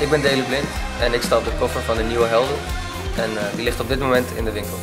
Ik ben Dele Blind en ik sta op de koffer van de Nieuwe Helden. En eh, die ligt op dit moment in de winkel.